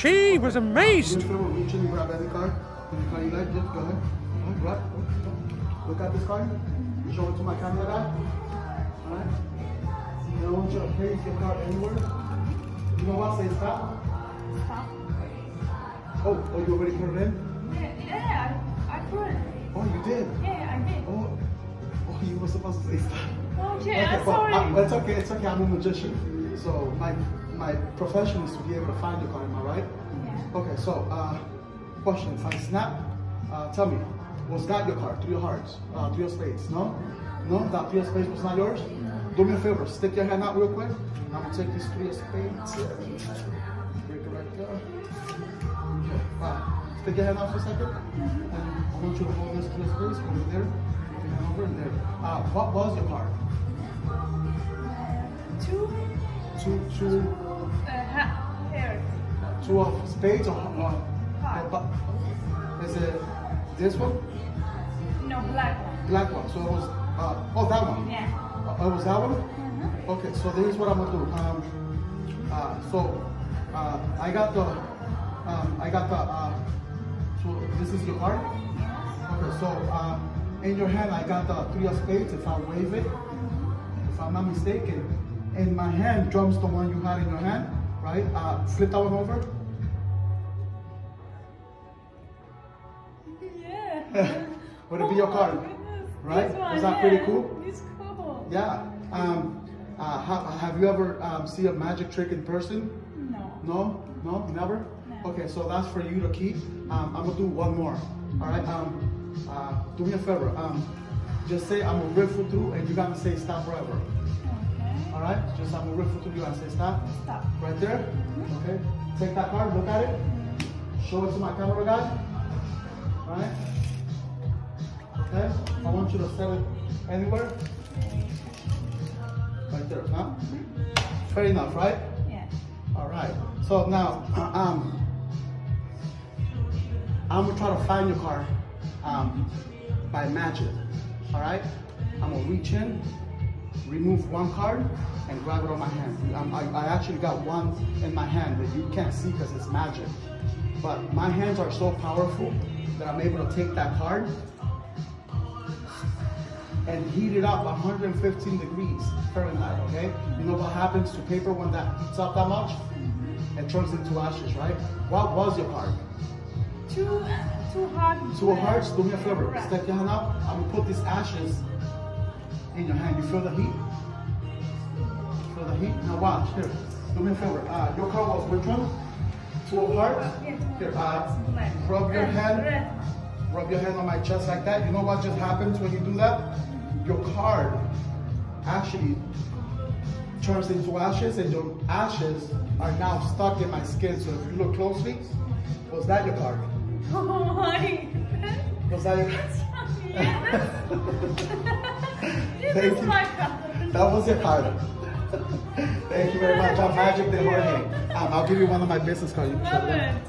She was amazed. You feel reach in and grab any card. Any card you like, just go ahead. Go ahead, grab. Look at this card. Show it to my camera guy. Alright? And I want you to place your card anywhere. You know what? Say stop. Stop. Oh, oh, you already put it in? Yeah, yeah, I, I put it. Were supposed to say stop. Okay, I'm but, sorry. uh, it's okay, it's okay. I'm a magician. So my my profession is to be able to find your card. Am I right? Yeah. Okay. So, uh, question: If I snap, uh, tell me, was that your card? Three of hearts, uh, three of spades? No, no. That three of spades was not yours. Do me a favor. Stick your hand out real quick. I'm gonna take these three of spades. Break it right there. Okay. Uh, stick your hand out for a second. And I want you to hold this three of spades over there. Over there. Uh, what was your card? Two Two, two, uh, ha- two of spades or one? Heart. is it this one? No, black one. Black one. So it was uh, oh that one. Yeah. Uh, it was that one. Mm-hmm. Okay. So this is what I'm gonna do. Um, uh, so uh, I got the um, I got the uh, so this is your card. Okay. So uh, in your hand I got the three of spades. If I wave it, if I'm not mistaken, in my hand drums the one you had in your hand, right? Uh, flip that one over. Yeah. Would it be your Oh card? Right? One, Was that yeah. pretty cool? It's cool. Yeah. Um, uh, have, have you ever um, seen a magic trick in person? No. No? No? Never? No. Okay, so that's for you to keep. Um, I'm gonna do one more. All right. Um, uh, do me a favor. Um, just say I'm gonna riffle through, and you gotta say stop forever. Okay. All right. Just I'm gonna riffle through. You gotta say stop. Stop. Right there. Okay. Take that card. Look at it. Show it to my camera guy. All right. Okay. I want you to set it anywhere. Right there, huh? Fair enough, right? Yeah. All right. So now, um, I'm gonna try to find your car um, by magic. All right. I'm gonna reach in, remove one card, and grab it on my hand. Um, I, I actually got one in my hand that you can't see because it's magic. But my hands are so powerful that I'm able to take that card and heat it up 115 degrees Fahrenheit, okay? You know what happens to paper when that heats up that much? It turns into ashes, right? What was your card? Two, two hard. Two hearts, do me a favor. Right. Stick your hand up. I'm gonna put these ashes in your hand. You feel the heat? Feel the heat? Now watch, here. Do me a favor. Uh, your card was which one? Two hearts? Yeah, Here, uh, rub your hand. Rub your hand on my chest like that. You know what just happens when you do that? Your card actually turns into ashes and your ashes are now stuck in my skin. So if you look closely, was that your card? Oh my. Was that your yes. Thank you. That was your card. Thank you very much. I'm Magic de Jorge. Um, I'll give you one of my business cards. You Love it.